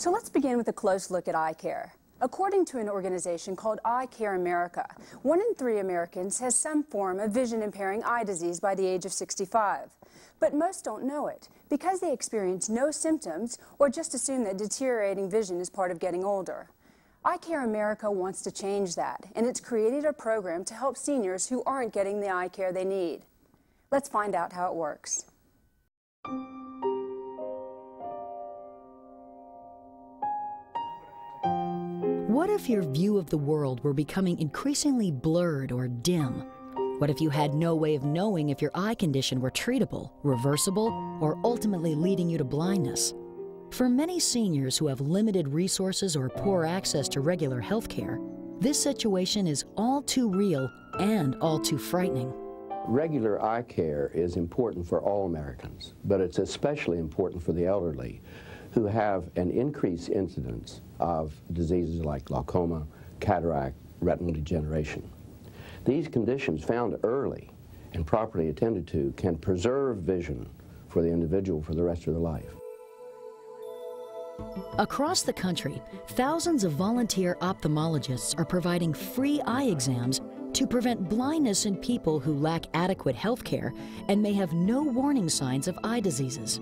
So let's begin with a close look at eye care. According to an organization called Eye Care America, one in three Americans has some form of vision impairing eye disease by the age of 65. But most don't know it because they experience no symptoms or just assume that deteriorating vision is part of getting older. Eye Care America wants to change that, and it's created a program to help seniors who aren't getting the eye care they need. Let's find out how it works. What if your view of the world were becoming increasingly blurred or dim? What if you had no way of knowing if your eye condition were treatable, reversible, or ultimately leading you to blindness? For many seniors who have limited resources or poor access to regular health care, this situation is all too real and all too frightening. Regular eye care is important for all Americans, but it's especially important for the elderly who have an increased incidence of diseases like glaucoma, cataract, retinal degeneration. These conditions found early and properly attended to can preserve vision for the individual for the rest of their life. Across the country, thousands of volunteer ophthalmologists are providing free eye exams to prevent blindness in people who lack adequate health care and may have no warning signs of eye diseases.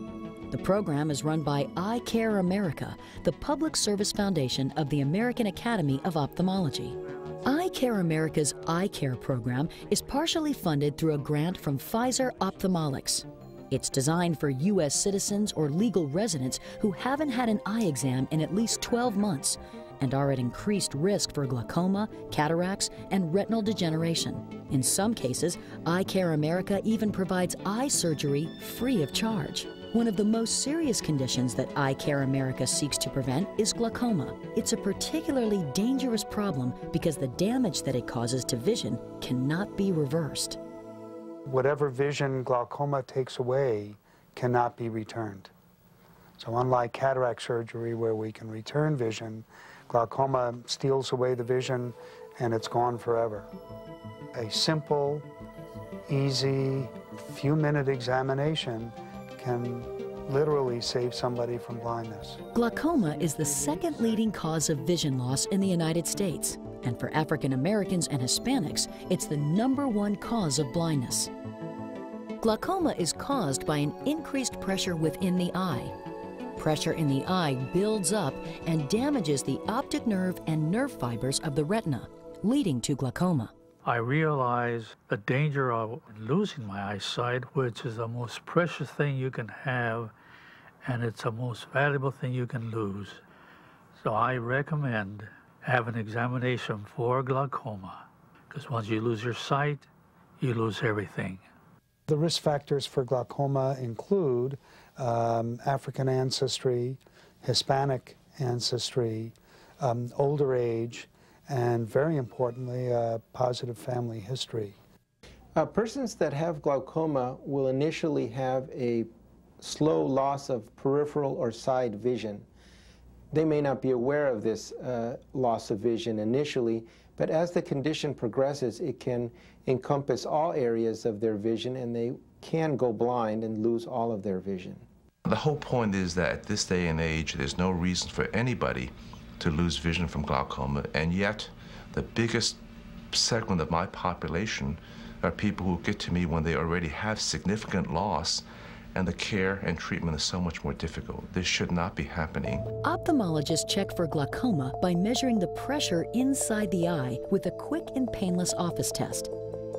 The program is run by Eye Care America, the public service foundation of the American Academy of Ophthalmology. Eye Care America's Eye Care program is partially funded through a grant from Pfizer Ophthalmics. It's designed for U.S. citizens or legal residents who haven't had an eye exam in at least 12 months and are at increased risk for glaucoma, cataracts, and retinal degeneration. In some cases, Eye Care America even provides eye surgery free of charge. One of the most serious conditions that Eye Care America seeks to prevent is glaucoma. It's a particularly dangerous problem because the damage that it causes to vision cannot be reversed. Whatever vision glaucoma takes away cannot be returned. So unlike cataract surgery where we can return vision, glaucoma steals away the vision and it's gone forever. A simple, easy, few minute examination can literally save somebody from blindness. Glaucoma is the second leading cause of vision loss in the United States. And for African Americans and Hispanics, it's the number one cause of blindness. Glaucoma is caused by an increased pressure within the eye. Pressure in the eye builds up and damages the optic nerve and nerve fibers of the retina, leading to glaucoma. I realize the danger of losing my eyesight, which is the most precious thing you can have, and it's the most valuable thing you can lose. So I recommend have an examination for glaucoma, because once you lose your sight, you lose everything. The risk factors for glaucoma include um, African ancestry, Hispanic ancestry, um, older age, and very importantly, a positive family history. Uh, persons that have glaucoma will initially have a slow loss of peripheral or side vision. They may not be aware of this uh, loss of vision initially, but as the condition progresses, it can encompass all areas of their vision and they can go blind and lose all of their vision. The whole point is that at this day and age, there's no reason for anybody to lose vision from glaucoma, and yet the biggest segment of my population are people who get to me when they already have significant loss and the care and treatment is so much more difficult. This should not be happening. Ophthalmologists check for glaucoma by measuring the pressure inside the eye with a quick and painless office test.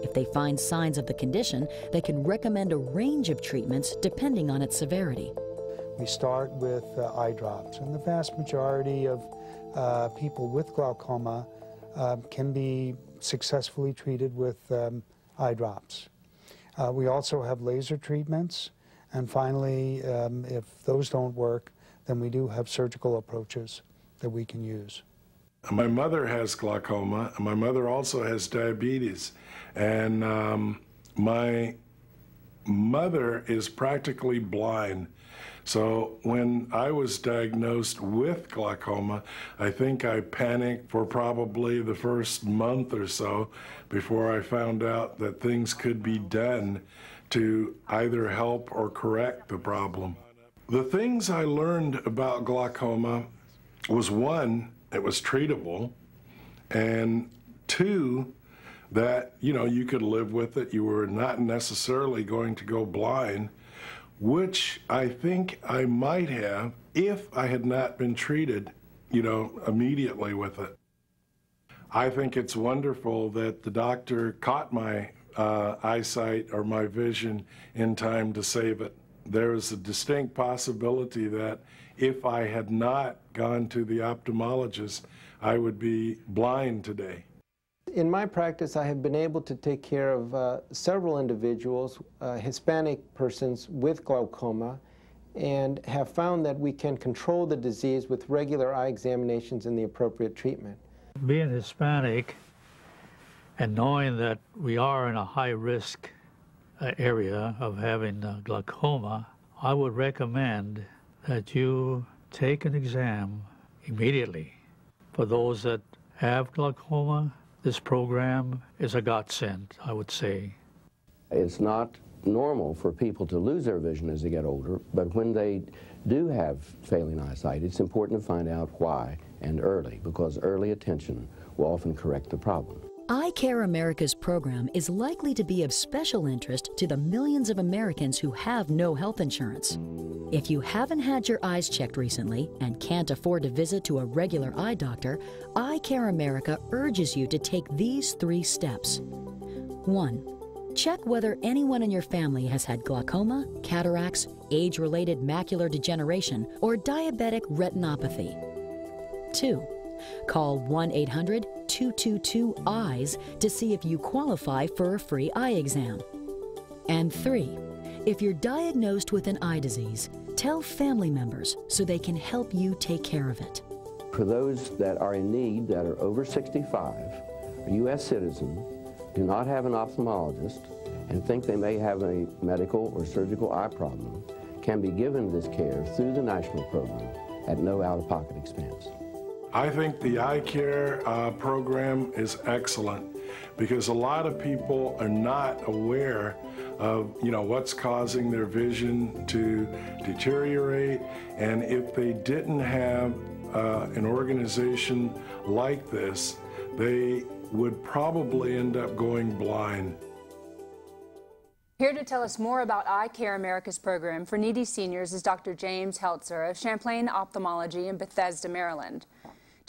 If they find signs of the condition, they can recommend a range of treatments depending on its severity. We start with uh, eye drops, and the vast majority of uh, people with glaucoma uh, can be successfully treated with um, eye drops. Uh, we also have laser treatments, and finally, um, if those don't work, then we do have surgical approaches that we can use. My mother has glaucoma. My mother also has diabetes. And um, my mother is practically blind. So when I was diagnosed with glaucoma, I think I panicked for probably the first month or so before I found out that things could be done to either help or correct the problem. The things I learned about glaucoma was one, it was treatable, and two, that you know you could live with it. You were not necessarily going to go blind, which I think I might have if I had not been treated, you know, immediately with it. I think it's wonderful that the doctor caught my uh, eyesight or my vision in time to save it. There is a distinct possibility that if I had not gone to the ophthalmologist, I would be blind today. In my practice, I have been able to take care of uh, several individuals, uh, Hispanic persons with glaucoma, and have found that we can control the disease with regular eye examinations and the appropriate treatment. Being Hispanic and knowing that we are in a high risk uh, area of having uh, glaucoma, I would recommend that you take an exam immediately. For those that have glaucoma, this program is a godsend, I would say. It's not normal for people to lose their vision as they get older, but when they do have failing eyesight, it's important to find out why and early, because early attention will often correct the problem. Eye Care America's program is likely to be of special interest to the millions of Americans who have no health insurance. If you haven't had your eyes checked recently and can't afford to visit to a regular eye doctor, Eye Care America urges you to take these three steps. 1. Check whether anyone in your family has had glaucoma, cataracts, age related macular degeneration, or diabetic retinopathy. 2. Call 1 800 222 EYES to see if you qualify for a free eye exam. And 3. If you're diagnosed with an eye disease, tell family members so they can help you take care of it. For those that are in need that are over 65, are U.S. citizens, do not have an ophthalmologist, and think they may have a medical or surgical eye problem, can be given this care through the national program at no out-of-pocket expense. I think the eye care uh, program is excellent because a lot of people are not aware of you know what's causing their vision to deteriorate and if they didn't have uh, an organization like this they would probably end up going blind. Here to tell us more about Eye Care America's program for needy seniors is Dr. James Heltzer of Champlain Ophthalmology in Bethesda, Maryland.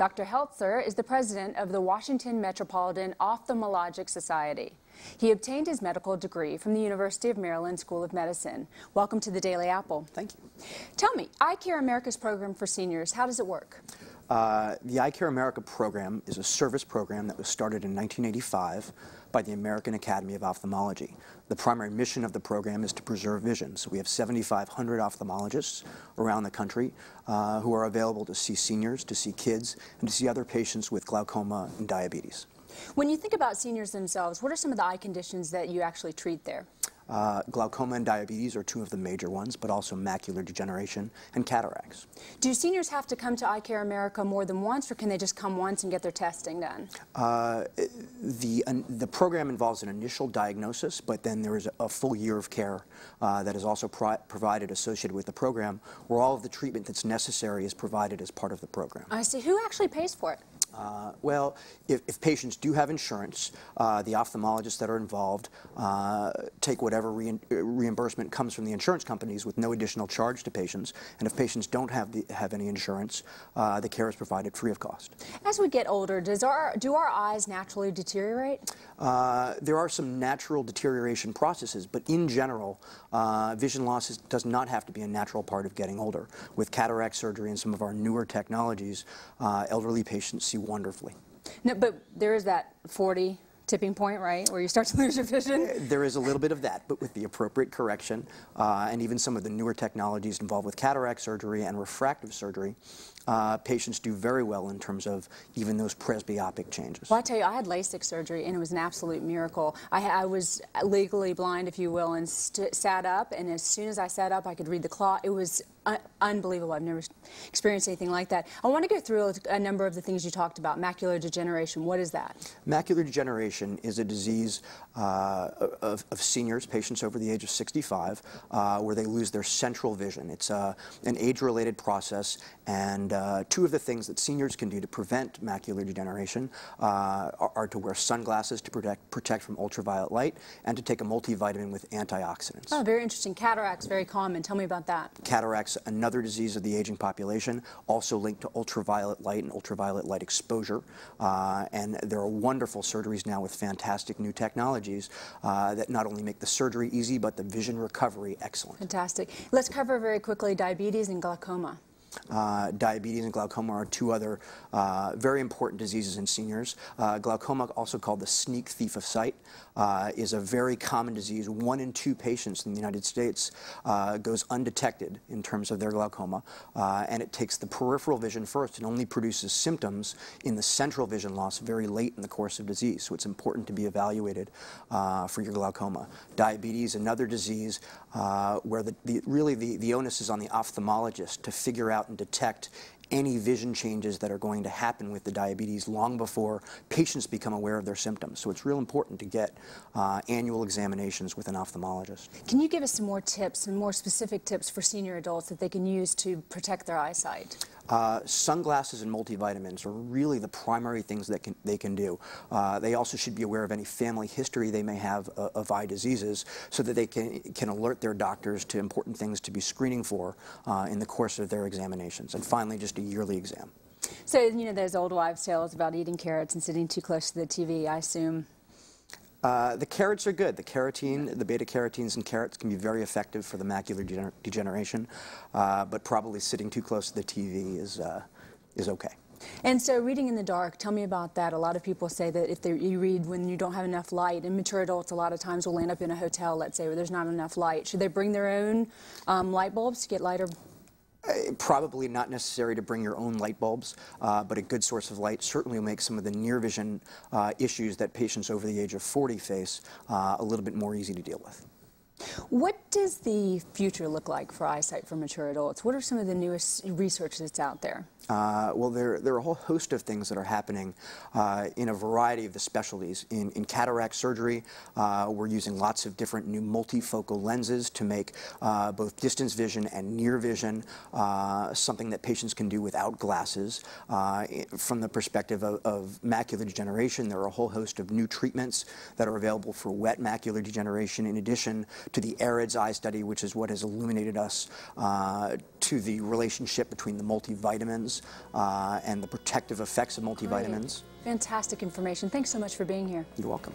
Dr. Heltzer is the president of the Washington Metropolitan Ophthalmologic Society. He obtained his medical degree from the University of Maryland School of Medicine. Welcome to the Daily Apple. Thank you. Tell me, Eye Care America's program for seniors, how does it work? Uh, the Eye Care America program is a service program that was started in 1985 by the American Academy of Ophthalmology. The primary mission of the program is to preserve vision. So we have 7,500 ophthalmologists around the country uh, who are available to see seniors, to see kids, and to see other patients with glaucoma and diabetes. When you think about seniors themselves, what are some of the eye conditions that you actually treat there? Uh, glaucoma and diabetes are two of the major ones, but also macular degeneration and cataracts. Do seniors have to come to Eye Care America more than once, or can they just come once and get their testing done? Uh, the, uh, the program involves an initial diagnosis, but then there is a, a full year of care uh, that is also pro provided associated with the program, where all of the treatment that's necessary is provided as part of the program. I see. Who actually pays for it? Uh, well, if, if, patients do have insurance, uh, the ophthalmologists that are involved uh, take whatever re reimbursement comes from the insurance companies with no additional charge to patients. And if patients don't have, the, have any insurance, uh, the care is provided free of cost. As we get older, does our, do our eyes naturally deteriorate? Uh, there are some natural deterioration processes, but in general, uh, vision loss is, does not have to be a natural part of getting older. With cataract surgery and some of our newer technologies, elderly patients see wonderfully. No, but there is that 40 tipping point, right, where you start to lose your vision? Uh, there is a little bit of that, but with the appropriate correction uh, and even some of the newer technologies involved with cataract surgery and refractive surgery, uh, patients do very well in terms of even those presbyopic changes. Well, I tell you, I had LASIK surgery, and it was an absolute miracle. I, I was legally blind, if you will, and sat up, and as soon as I sat up, I could read the clock. It was uh, unbelievable. I've never experienced anything like that. I want to go through a number of the things you talked about. Macular degeneration, what is that? Macular degeneration is a disease uh, of, of, seniors, patients over the age of 65, uh, where they lose their central vision. It's uh, an age-related process, and uh, two of the things that seniors can do to prevent macular degeneration uh, are, are, to wear sunglasses to protect, protect from ultraviolet light and to take a multivitamin with antioxidants. Oh, very interesting. Cataracts, very common. Tell me about that. Cataracts, another disease of the aging population, also linked to ultraviolet light and ultraviolet light exposure. Uh, and there are wonderful surgeries now with fantastic new technologies uh, that not only make the surgery easy, but the vision recovery excellent. Fantastic. Let's cover very quickly diabetes and glaucoma. Uh, diabetes and glaucoma are two other uh, very important diseases in seniors. Uh, glaucoma, also called the sneak thief of sight, uh, is a very common disease. One in two patients in the United States uh, goes undetected in terms of their glaucoma, and it takes the peripheral vision first and only produces symptoms in the central vision loss very late in the course of disease. So it's important to be evaluated for your glaucoma. Diabetes, another disease where the, the, really the, the onus is on the ophthalmologist to figure out out and detect any vision changes that are going to happen with the diabetes long before patients become aware of their symptoms. So it's real important to get uh, annual examinations with an ophthalmologist. Can you give us some more tips, some more specific tips for senior adults that they can use to protect their eyesight? Uh, sunglasses and multivitamins are really the primary things that can, they can do. Uh, they also should be aware of any family history they may have uh, of eye diseases so that they can, can alert their doctors to important things to be screening for uh, in the course of their examinations. And finally, just a yearly exam. So, you know, there's old wives' tales about eating carrots and sitting too close to the TV, I assume. Uh, the carrots are good. The carotene, the beta carotenes in carrots can be very effective for the macular degener degeneration, uh, but probably sitting too close to the TV is, uh, is okay. And so reading in the dark, tell me about that. A lot of people say that if you read when you don't have enough light, and mature adults a lot of times will end up in a hotel, let's say, where there's not enough light. Should they bring their own um, light bulbs to get lighter probably not necessary to bring your own light bulbs, uh, but a good source of light certainly will make some of the near vision uh, issues that patients over the age of 40 face uh, a little bit more easy to deal with. What does the future look like for eyesight for mature adults? What are some of the newest research that's out there? Uh, well, there, there are a whole host of things that are happening uh, in a variety of the specialties. In, in cataract surgery, uh, we're using lots of different new multifocal lenses to make uh, both distance vision and near vision uh, something that patients can do without glasses. Uh, from the perspective of, of, macular degeneration, there are a whole host of new treatments that are available for wet macular degeneration in addition to the AREDS eye study, which is what has illuminated us to the relationship between the multivitamins uh, and the protective effects of multivitamins. Great. Fantastic information. Thanks so much for being here. You're welcome.